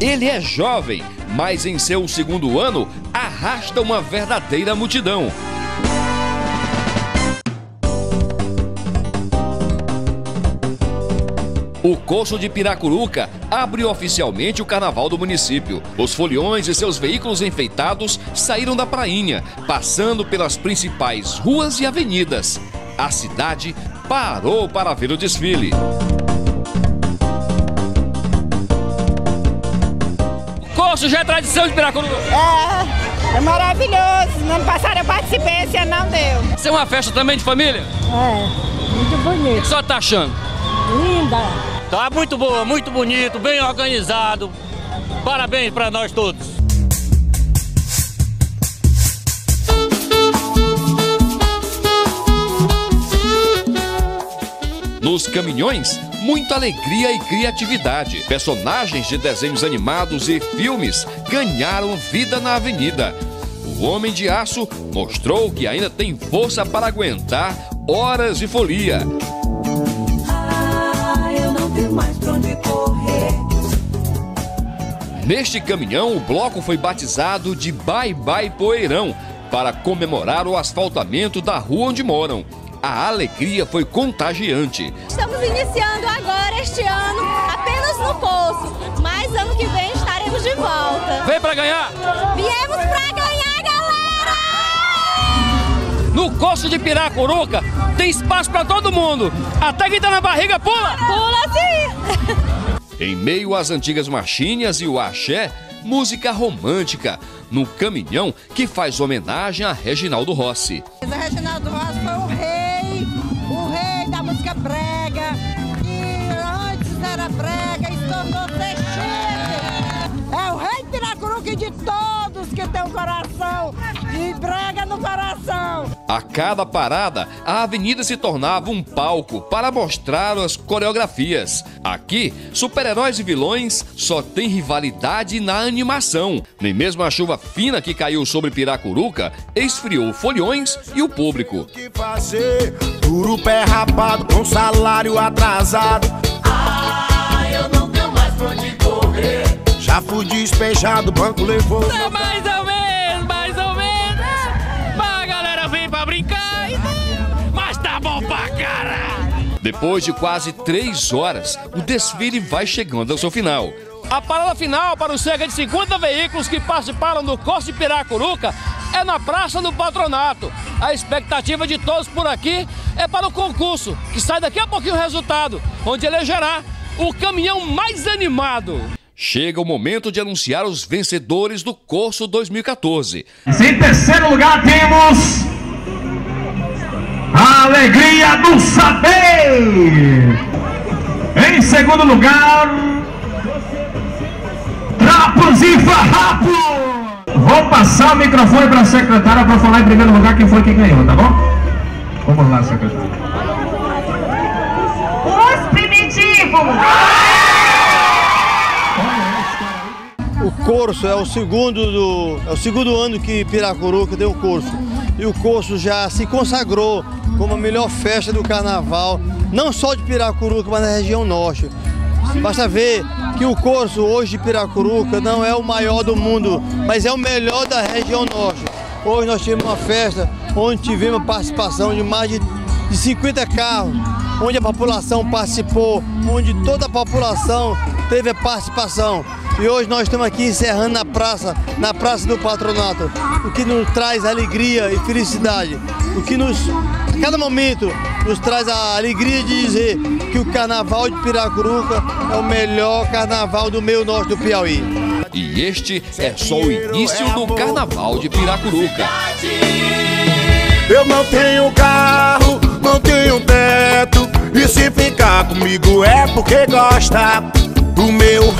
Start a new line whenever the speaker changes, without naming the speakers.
Ele é jovem, mas em seu segundo ano arrasta uma verdadeira multidão. O Coço de Piracuruca abre oficialmente o carnaval do município. Os foliões e seus veículos enfeitados saíram da prainha, passando pelas principais ruas e avenidas. A cidade parou para ver o desfile.
O Coço já é tradição de Piracuruca.
É, é maravilhoso. No ano passado eu participei, esse ano não deu.
Isso é uma festa também de família?
É, muito bonito.
O que só tá achando?
Linda.
Tá muito boa, muito bonito, bem organizado. Parabéns para nós todos.
Nos caminhões, muita alegria e criatividade. Personagens de desenhos animados e filmes ganharam vida na avenida. O Homem de Aço mostrou que ainda tem força para aguentar horas de folia.
Ah, eu não tenho mais pra onde correr.
Neste caminhão, o bloco foi batizado de Bye Bye Poeirão para comemorar o asfaltamento da rua onde moram. A alegria foi contagiante.
Estamos iniciando agora este ano apenas no Poço, mas ano que vem estaremos de volta.
Vem pra ganhar!
Viemos pra ganhar, galera!
No Coço de Piracuruca tem espaço pra todo mundo. Até quem tá na barriga pula!
Pula sim!
Em meio às antigas marchinhas e o axé, música romântica, no caminhão que faz homenagem a Reginaldo Rossi.
O Reginaldo Rossi foi o rei, brega, que antes era brega e se tornou. O rei de Piracuruca e de todos que tem um coração e brega no coração.
A cada parada, a avenida se tornava um palco para mostrar as coreografias. Aqui, super-heróis e vilões só tem rivalidade na animação. Nem mesmo a chuva fina que caiu sobre Piracuruca esfriou folhões e o público.
que fazer? Duro pé rapado com salário atrasado. Já fui despejado, o banco levou.
É mais ou menos, mais ou menos. Mas a galera vem pra brincar, então. mas tá bom pra caralho.
Depois de quase três horas, o desfile vai chegando ao seu final.
A parada final para os cerca de 50 veículos que participaram do Corso de Piracuruca é na Praça do Patronato. A expectativa de todos por aqui é para o concurso, que sai daqui a pouquinho o resultado, onde elegerá o caminhão mais animado.
Chega o momento de anunciar os vencedores do Corso 2014.
Em terceiro lugar temos a Alegria do Saber. Em segundo lugar, Trapos e Farrapo. Vou passar o microfone para a secretária para falar em primeiro lugar quem foi que ganhou, tá bom? Vamos lá, secretária.
Os primitivos!
Curso é o segundo do é o segundo ano que Piracuruca tem o curso. E o curso já se consagrou como a melhor festa do carnaval, não só de Piracuruca, mas na região norte. Basta ver que o curso hoje de Piracuruca não é o maior do mundo, mas é o melhor da região norte. Hoje nós tivemos uma festa onde tivemos participação de mais de, de 50 carros, onde a população participou, onde toda a população teve a participação. E hoje nós estamos aqui encerrando na praça, na Praça do Patronato, o que nos traz alegria e felicidade, o que nos, a cada momento, nos traz a alegria de dizer que o Carnaval de Piracuruca é o melhor carnaval do meio norte do Piauí.
E este é só o início do Carnaval de Piracuruca.
Eu não tenho carro, não tenho teto. E se ficar comigo é porque gosta do meu